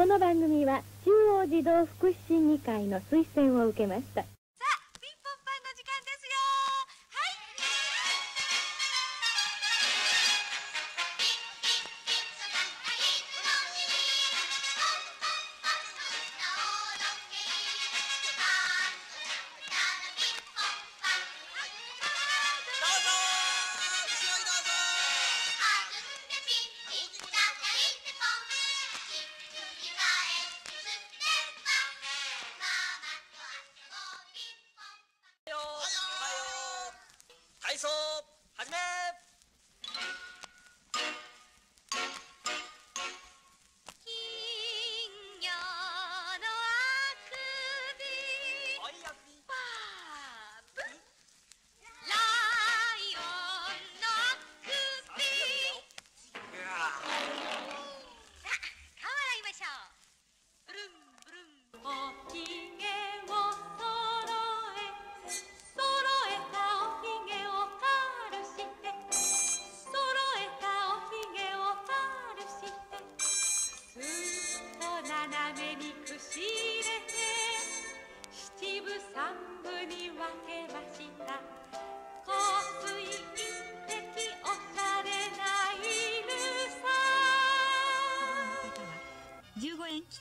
この番組は中央児童福祉審議会の推薦を受けました。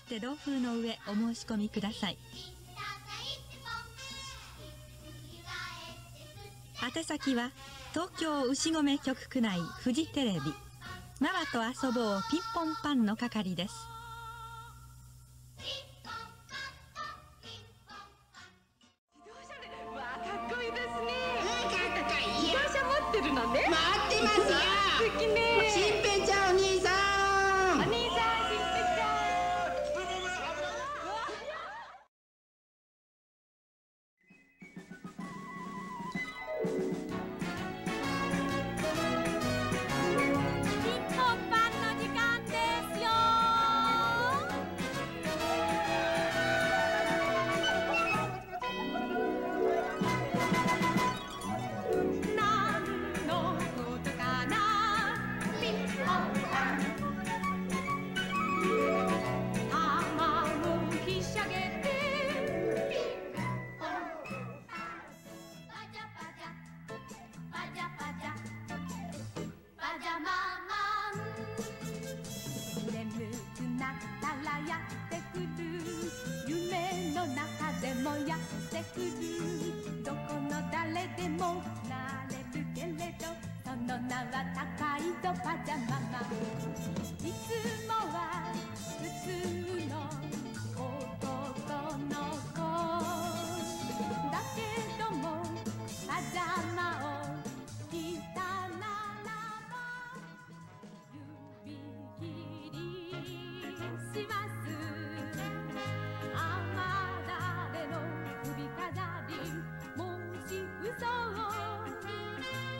て同封の上お申し込みください。宛先は東京牛込局区内フジテレビ。ママと遊ぼうピンポンパンの係です。自動車持ってるのね。待ってますよ。素敵ね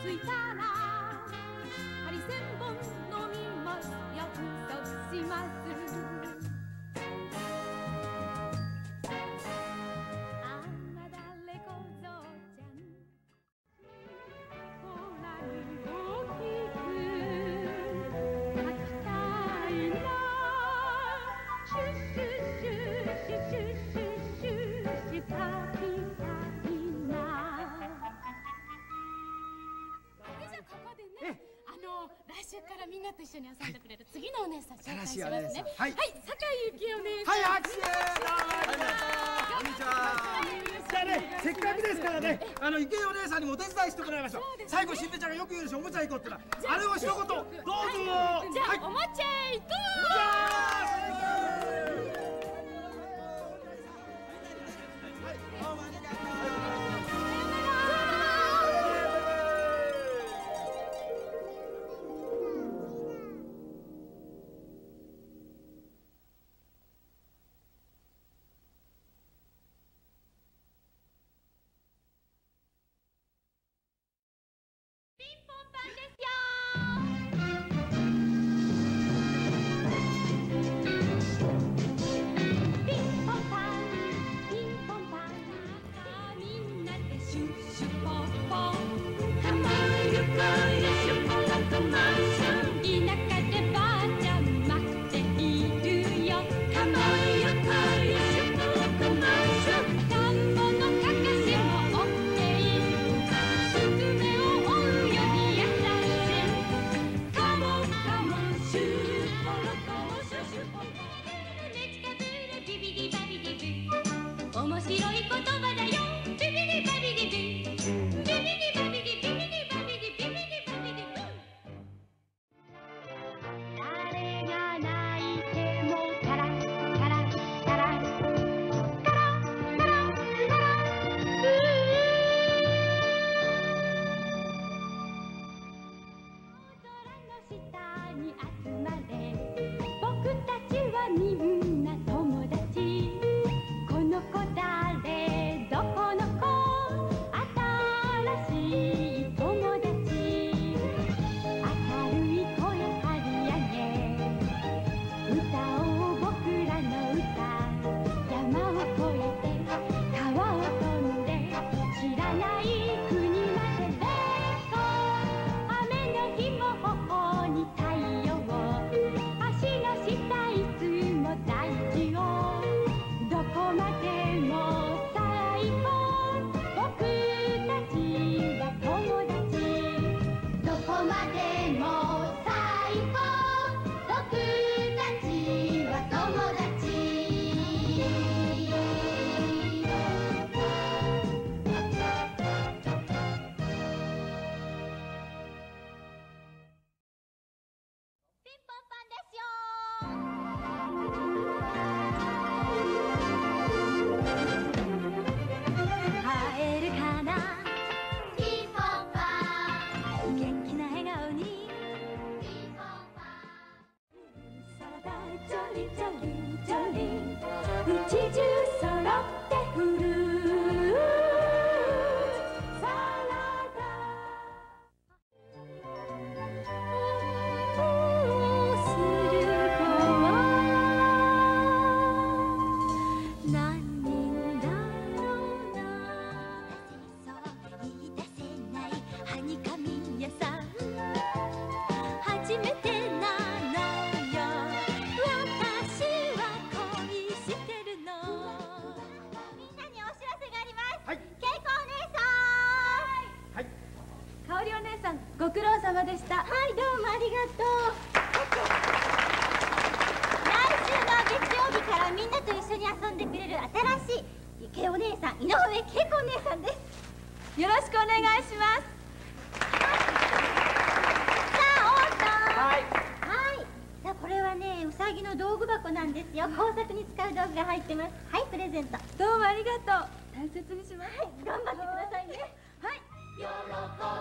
Sultana 週からみんなと一緒に遊んでくれる次のお姉さん紹介楽ししますねはい。酒井ゆきお姉さんはい拍手。こんにちはじゃあねせっかくですからねあの池江お姉さんにもお手伝いしてもらいましょう。最後しんぺちゃんがよく言うでしょおもちゃ行こうってのは。あれを一言どうぞ。じゃはい。あおもちゃ行こう Bye. 池お姉さん井上恵子お姉さんです。よろしくお願いします。さあ王さん。はい。はい。さあこれはねうさぎの道具箱なんですよ。工作に使う道具が入ってます。はいプレゼント。どうもありがとう。大切にします。はい頑張ってくださいね。はい。喜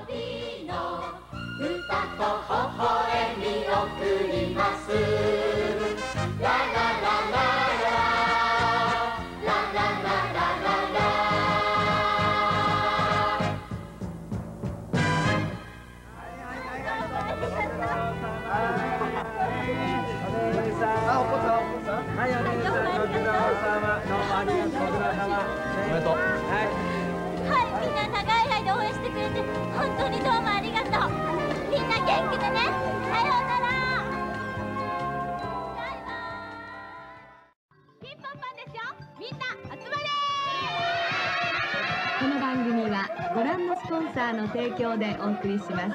びの歌と微笑み送りますめでとう。はい。はいみんな長い間応援してくれて本当にどうもありがとうみんな元気でねさようならバイバイピンポンパンですよみんな集まれこの番組はご覧のスポンサーの提供でお送りします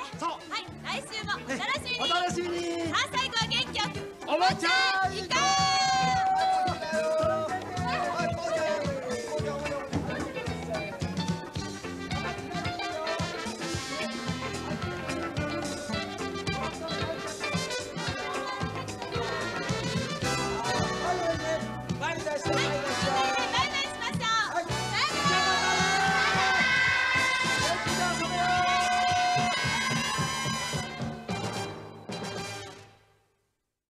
ね。そう。はい。来週もお楽しみに。お楽しみに。さあ最後は元気よく。おもちゃいこう